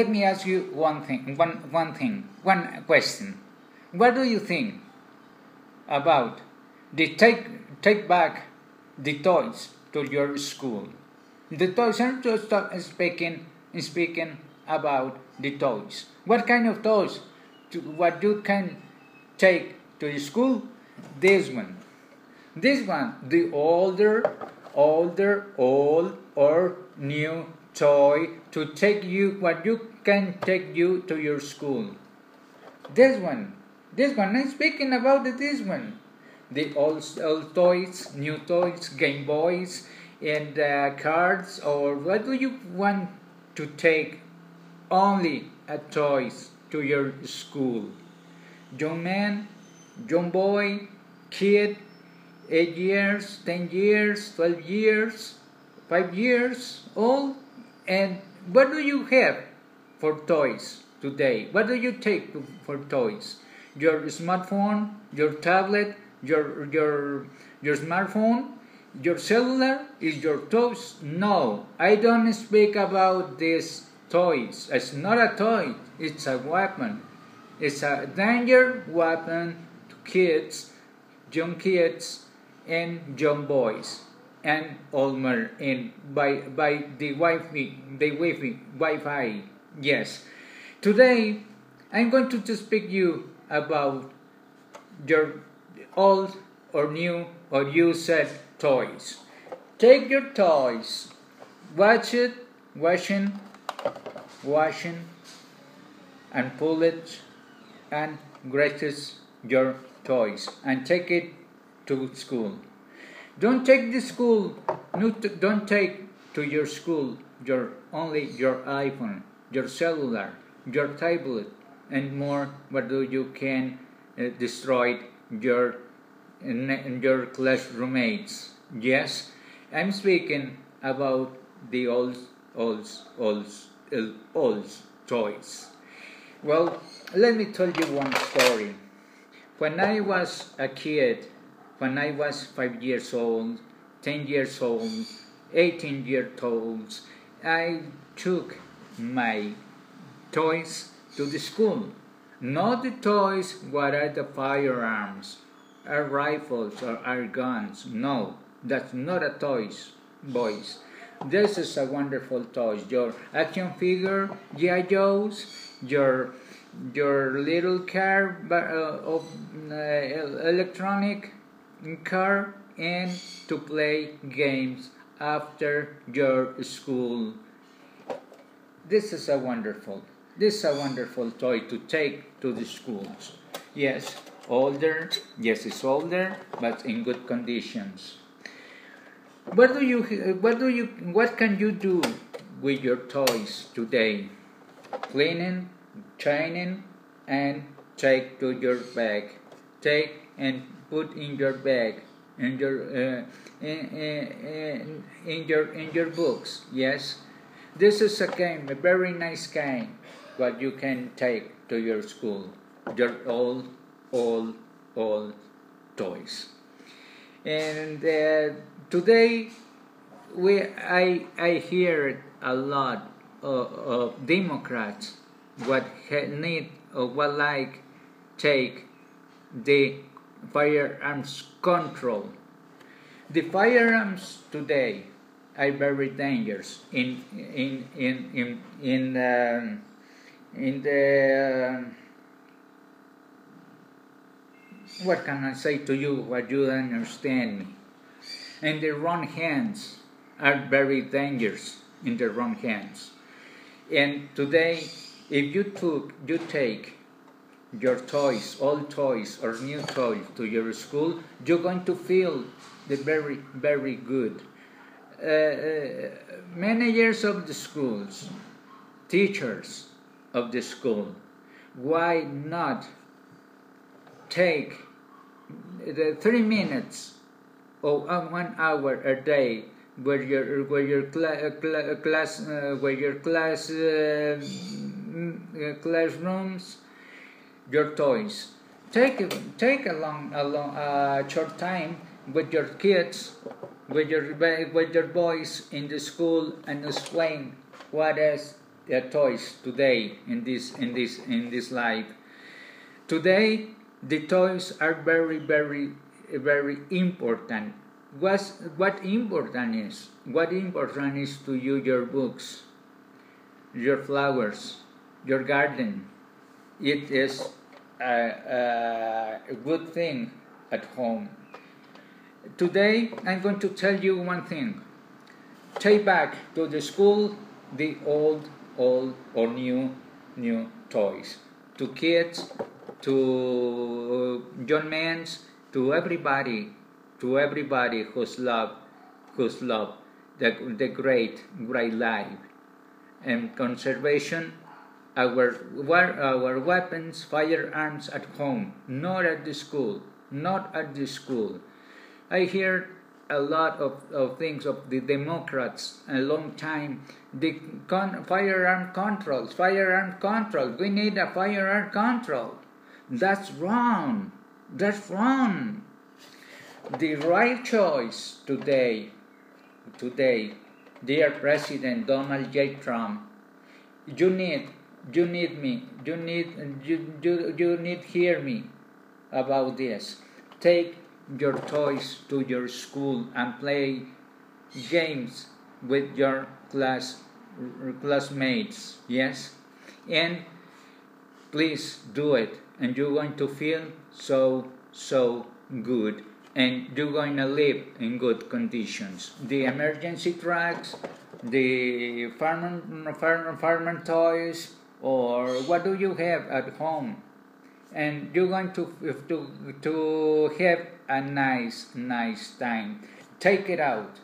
Let me ask you one thing, one, one thing, one question. What do you think about the take, take back the toys to your school? The toys, I'm just speaking, speaking about the toys. What kind of toys? To, what you can take to the school? This one. This one, the older, older, old or new toy to take you what you can take you to your school. This one, this one. I'm speaking about this one. The old, old toys, new toys, Game Boys, and uh, cards. Or what do you want to take only a toys to your school? Young man, young boy, kid, 8 years, 10 years, 12 years, 5 years old. And what do you have for toys today? What do you take for toys? Your smartphone, your tablet, your, your, your smartphone, your cellular is your toys? No, I don't speak about these toys. It's not a toy, it's a weapon. It's a danger weapon to kids, young kids, and young boys and Olmer and by by the Wi-Fi the Wi-Fi Wi-Fi yes. Today I'm going to speak you about your old or new or used toys. Take your toys. Watch it washing washing and pull it and greatest your toys and take it to school. Don't take the school, don't take to your school your only your iPhone, your cellular, your tablet, and more. but you can uh, destroy your your classroommates? Yes, I'm speaking about the old, old, old, old toys. Well, let me tell you one story. When I was a kid, when I was five years old, 10 years old, 18 years old, I took my toys to the school. Not the toys, what are the firearms, are rifles or are guns. No, that's not a toys, boys. This is a wonderful toy. Your action figure, G.I. Joe's, your your little car uh, of uh, electronic car and to play games after your school. This is a wonderful, this is a wonderful toy to take to the schools. Yes, older, yes, it's older, but in good conditions. What do you, what do you, what can you do with your toys today? Cleaning, training, and take to your bag. Take and put in your bag in your uh, in, in, in your in your books yes? This is a game a very nice game what you can take to your school your old old old toys. And uh, today we I I hear a lot of, of Democrats what need or what like take the firearms control. The firearms today are very dangerous in in in in in, uh, in the uh, what can I say to you what you understand me and the wrong hands are very dangerous in the wrong hands and today if you took you take your toys, old toys or new toys to your school, you're going to feel the very, very good. Uh, uh, managers of the schools, teachers of the school, why not take the three minutes or one hour a day where your where your cl- cl- class uh, where your class uh, classrooms your toys. Take take a long a long uh, short time with your kids, with your with your boys in the school and explain what is uh, toys today in this in this in this life. Today, the toys are very very very important. What's, what important is? What important is to you your books, your flowers, your garden? It is a, a good thing at home. Today, I'm going to tell you one thing. Take back to the school the old, old, or new, new toys. To kids, to young men, to everybody, to everybody who's love, who's love the, the great, great life. And conservation our, our weapons, firearms at home, not at the school, not at the school. I hear a lot of, of things of the Democrats a long time. The con- firearm controls, firearm control. We need a firearm control. That's wrong. That's wrong. The right choice today, today, dear President Donald J. Trump, you need you need me you need you, you, you need hear me about this. Take your toys to your school and play games with your class classmates yes? And please do it and you're going to feel so so good and you're going to live in good conditions. The emergency trucks the farm farmer farmer toys or what do you have at home? And you're going to to to have a nice nice time. Take it out.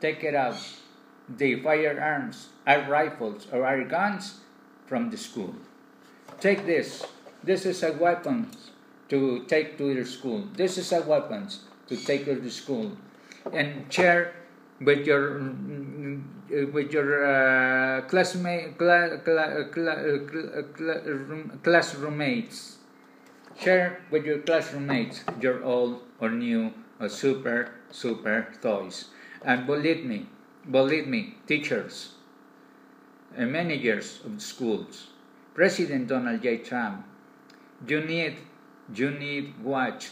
Take it out. The firearms our rifles or our guns from the school. Take this. This is a weapon to take to your school. This is a weapon to take to the school. And share with your mm, mm, mm, with your uh, classmate cla- cla- cla- uh, uh, classroom mates share with your classroom mates your old or new or super super toys. And believe me believe me teachers and managers of schools president donald j. Trump you need you need watch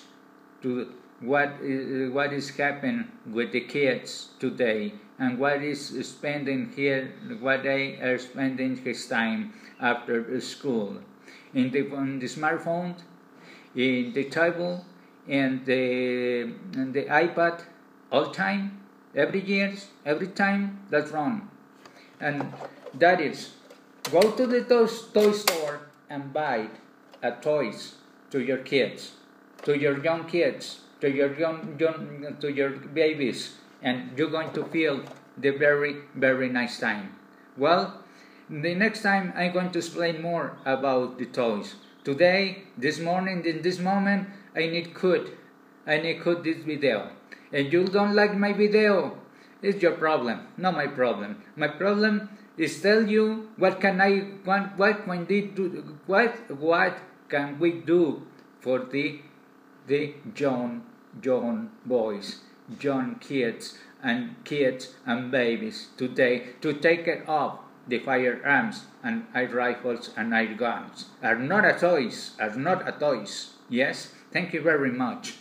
to what is, what is happening with the kids today and what is spending here what they are spending his time after school. In the, on the smartphone in the table and the, the ipad all time every year every time that's wrong. And that is go to the toy store and buy a toys to your kids to your young kids to your young, young to your babies and you're going to feel the very very nice time. Well the next time i'm going to explain more about the toys. Today this morning in this moment i need cut i need cut this video. And you don't like my video it's your problem not my problem. My problem is tell you what can i what what can do what what can we do for the the John, John boys, John kids, and kids and babies today to take it off the firearms and air rifles and air guns are not a toys, are not a toys. Yes, thank you very much.